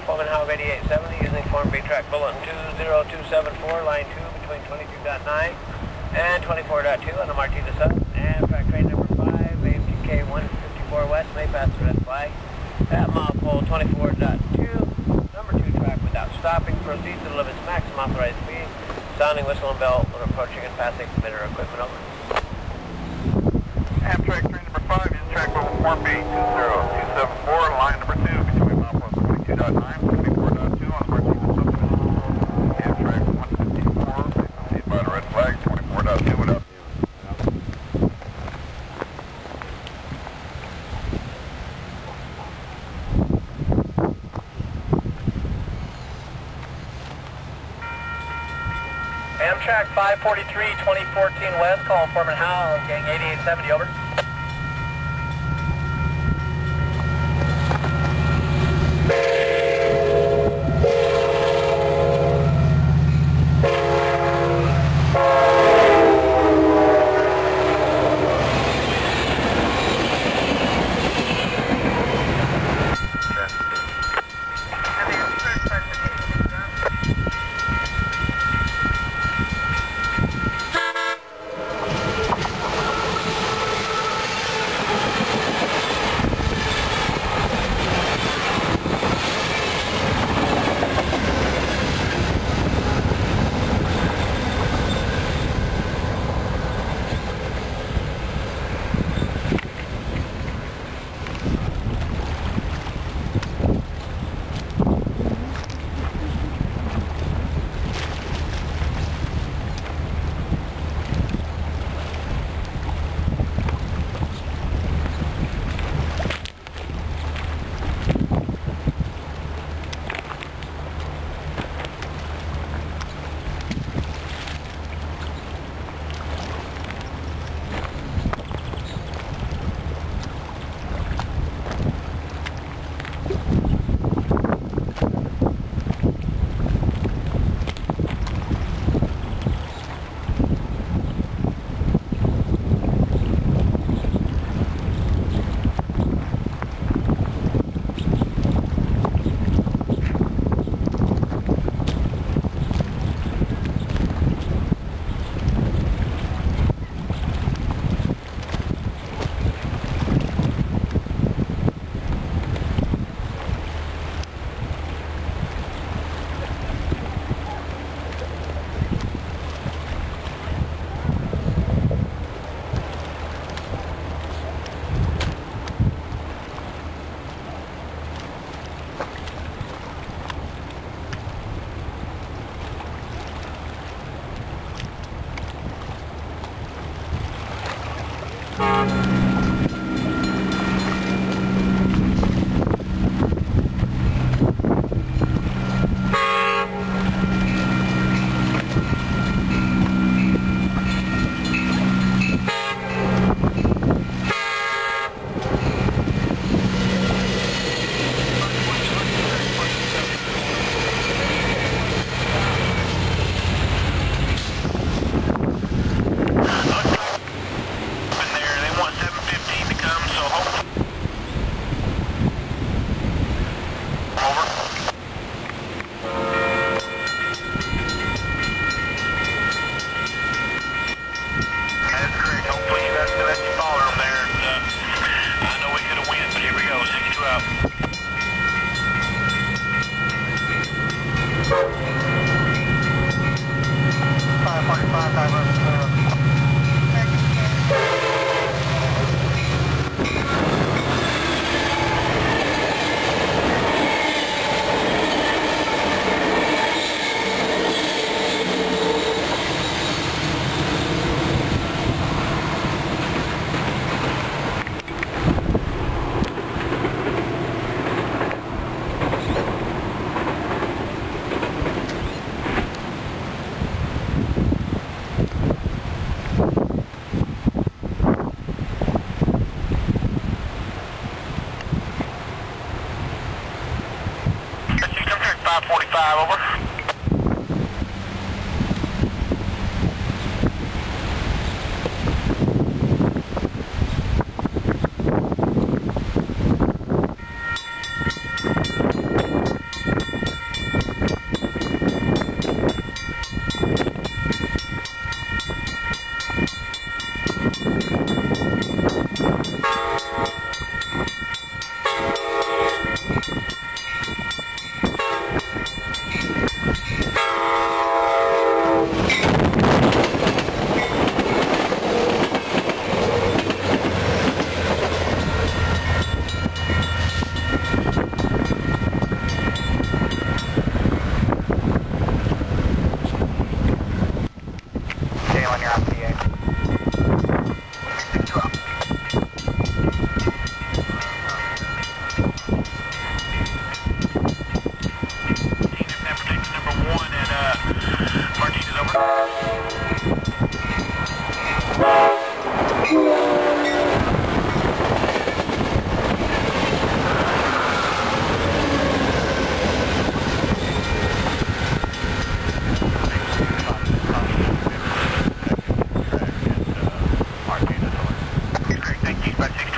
Alpha Copenhagen 8870 using Form B track bulletin 20274, line 2 between 22.9 and 24.2 on the Martina Southern. And track train number 5, AMTK 154 West, may pass the red flag at mile pole 24.2. Number 2 track without stopping, proceeds to the limits maximum authorized speed, sounding whistle and bell when approaching and passing emitter equipment over. Amtrak train number 5 in track level 1B20. Red flag, 24.2 without. Amtrak 543, 2014 West, calling Foreman Howe, gang 8870, over. 545, over. But